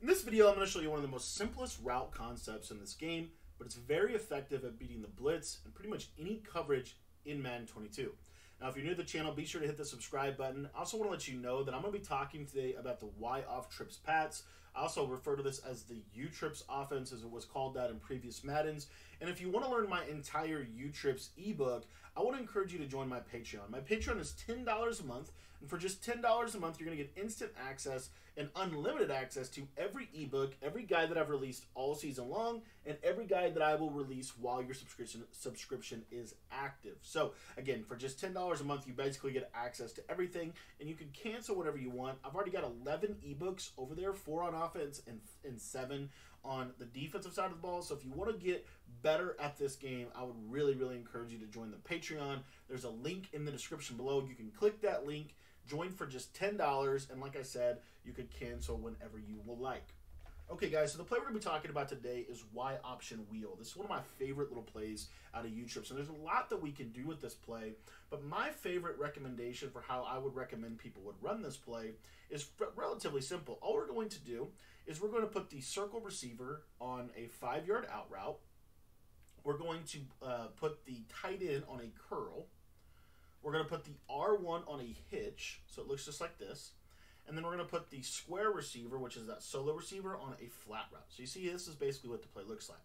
In this video, I'm going to show you one of the most simplest route concepts in this game, but it's very effective at beating the blitz and pretty much any coverage in Madden 22. Now, if you're new to the channel, be sure to hit the subscribe button. I also want to let you know that I'm going to be talking today about the Y off trips Pats. I also refer to this as the U trips offense, as it was called that in previous Maddens. And if you want to learn my entire U trips ebook, I want to encourage you to join my Patreon. My Patreon is $10 a month, and for just $10 a month, you're going to get instant access and unlimited access to every ebook, every guide that I've released all season long, and every guide that I will release while your subscription subscription is active. So again, for just $10 a month, you basically get access to everything, and you can cancel whatever you want. I've already got 11 ebooks over there, four on offense and, and seven on the defensive side of the ball. So if you want to get better at this game, I would really, really encourage you to join the Patreon. There's a link in the description below. You can click that link, join for just $10, and like I said, you could cancel whenever you will like. Okay, guys, so the play we're going to be talking about today is Y option wheel. This is one of my favorite little plays out of U-Trips, and there's a lot that we can do with this play, but my favorite recommendation for how I would recommend people would run this play is relatively simple. All we're going to do is we're going to put the circle receiver on a five-yard out route. We're going to uh, put the tight end on a curl. We're going to put the R1 on a hitch, so it looks just like this. And then we're going to put the square receiver, which is that solo receiver, on a flat route. So you see, this is basically what the play looks like.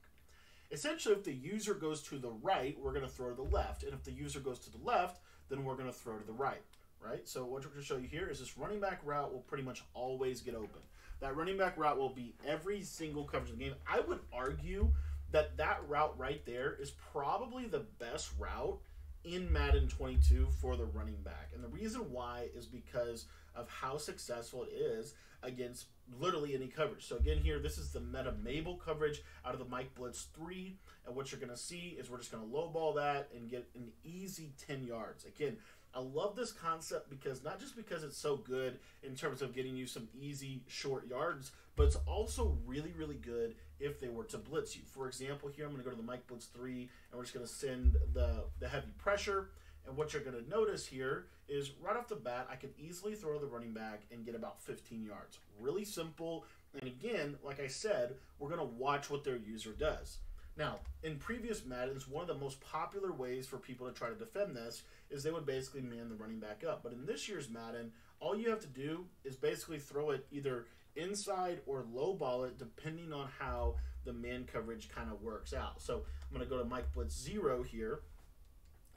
Essentially, if the user goes to the right, we're going to throw to the left. And if the user goes to the left, then we're going to throw to the right, right? So what we're going to show you here is this running back route will pretty much always get open. That running back route will be every single coverage of the game. I would argue that that route right there is probably the best route in Madden 22 for the running back. And the reason why is because of how successful it is against literally any coverage. So again here, this is the Meta Mabel coverage out of the Mike Blitz 3. And what you're going to see is we're just going to lowball that and get an easy 10 yards. Again, I love this concept because not just because it's so good in terms of getting you some easy short yards, but it's also really, really good if they were to blitz you. For example, here I'm going to go to the Mike Blitz 3 and we're just going to send the, the heavy pressure. And what you're going to notice here is right off the bat, I can easily throw the running back and get about 15 yards. Really simple. And again, like I said, we're going to watch what their user does. Now, in previous Maddens, one of the most popular ways for people to try to defend this is they would basically man the running back up. But in this year's Madden, all you have to do is basically throw it either inside or low ball it, depending on how the man coverage kind of works out. So I'm going to go to Mike Blitz zero here,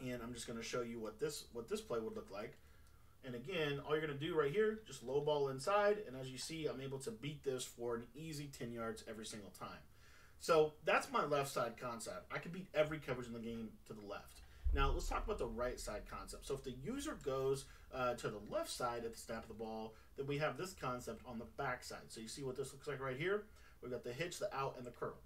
and I'm just going to show you what this what this play would look like. And again, all you're going to do right here, just low ball inside, and as you see, I'm able to beat this for an easy 10 yards every single time. So that's my left side concept. I can beat every coverage in the game to the left. Now let's talk about the right side concept. So if the user goes uh, to the left side at the snap of the ball, then we have this concept on the back side. So you see what this looks like right here? We've got the hitch, the out, and the curl.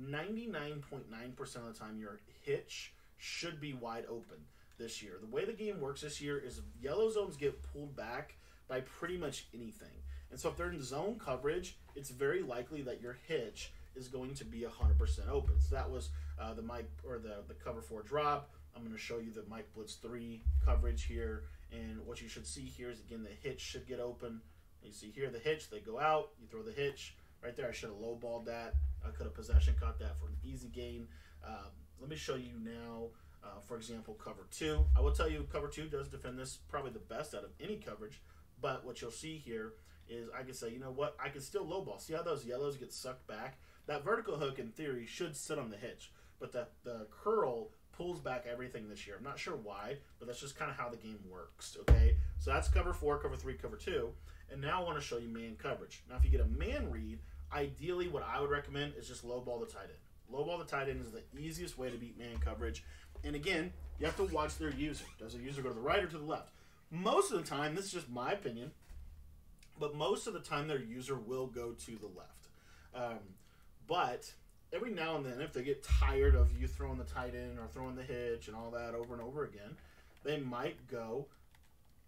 99.9% of the time your hitch should be wide open this year. The way the game works this year is yellow zones get pulled back by pretty much anything. And so if they're in zone coverage, it's very likely that your hitch is going to be 100% open. So that was uh, the Mike or the, the cover four drop. I'm going to show you the Mike Blitz 3 coverage here. And what you should see here is, again, the hitch should get open. You see here the hitch, they go out, you throw the hitch. Right there, I should have lowballed that. I could have possession caught that for an easy gain. Um, let me show you now, uh, for example, cover 2. I will tell you cover 2 does defend this probably the best out of any coverage. But what you'll see here is I can say, you know what, I can still lowball. See how those yellows get sucked back? That vertical hook, in theory, should sit on the hitch. But the, the curl pulls back everything this year. I'm not sure why, but that's just kind of how the game works. Okay, so that's cover four, cover three, cover two, and now I want to show you man coverage. Now, if you get a man read, ideally, what I would recommend is just low ball the tight end. Low ball the tight end is the easiest way to beat man coverage. And again, you have to watch their user. Does the user go to the right or to the left? Most of the time, this is just my opinion, but most of the time their user will go to the left. Um, but every now and then, if they get tired of you throwing the tight end or throwing the hitch and all that over and over again, they might go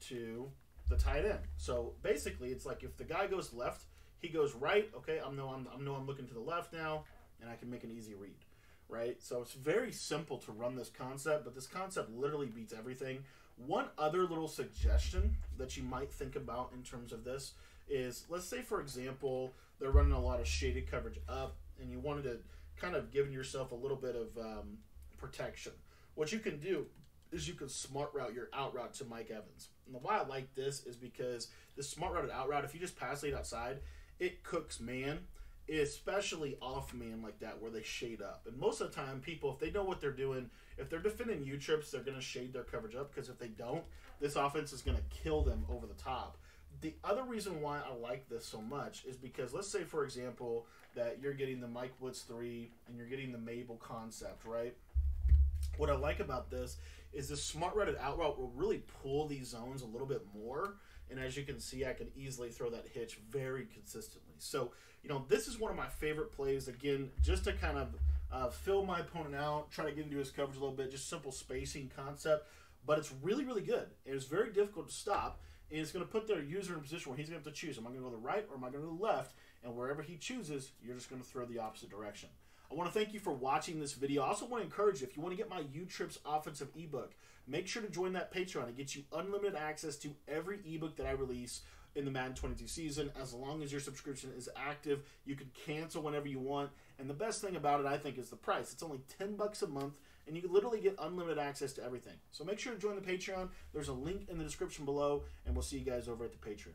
to the tight end. So basically, it's like if the guy goes left, he goes right. Okay, I'm know I'm, I'm know I'm looking to the left now, and I can make an easy read, right? So it's very simple to run this concept, but this concept literally beats everything. One other little suggestion that you might think about in terms of this is let's say for example they're running a lot of shaded coverage up, and you wanted to kind of give yourself a little bit of um, protection. What you can do is you can smart route your out route to Mike Evans. And why I like this is because the smart routed out route, if you just pass it outside, it cooks man, especially off man like that where they shade up. And most of the time, people, if they know what they're doing, if they're defending U trips, they're going to shade their coverage up because if they don't, this offense is going to kill them over the top. The other reason why I like this so much is because let's say, for example, that you're getting the Mike Woods 3 and you're getting the Mabel concept, right? What I like about this is the smart routed out route will really pull these zones a little bit more. And as you can see, I can easily throw that hitch very consistently. So, you know, this is one of my favorite plays. Again, just to kind of uh, fill my opponent out, try to get into his coverage a little bit, just simple spacing concept. But it's really, really good. It's very difficult to stop. And it's going to put their user in a position where he's going to have to choose. Am I going to go to the right or am I going to go to the left? And wherever he chooses, you're just going to throw the opposite direction. I want to thank you for watching this video. I also want to encourage you, if you want to get my U-Trips offensive ebook, make sure to join that Patreon. It gets you unlimited access to every ebook that I release in the Madden 22 season. As long as your subscription is active, you can cancel whenever you want. And the best thing about it, I think, is the price. It's only 10 bucks a month, and you can literally get unlimited access to everything. So make sure to join the Patreon. There's a link in the description below, and we'll see you guys over at the Patreon.